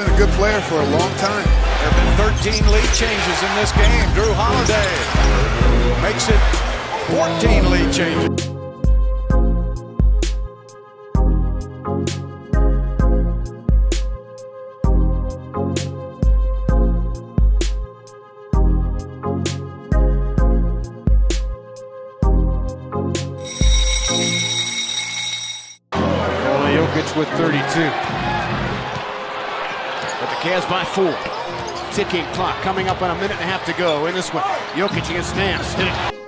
been a good player for a long time. There have been 13 lead changes in this game. Jrue Holiday makes it 14 lead changes. Cavs by four. Ticking clock coming up on a minute and a half to go in this one. Jokic against Nance.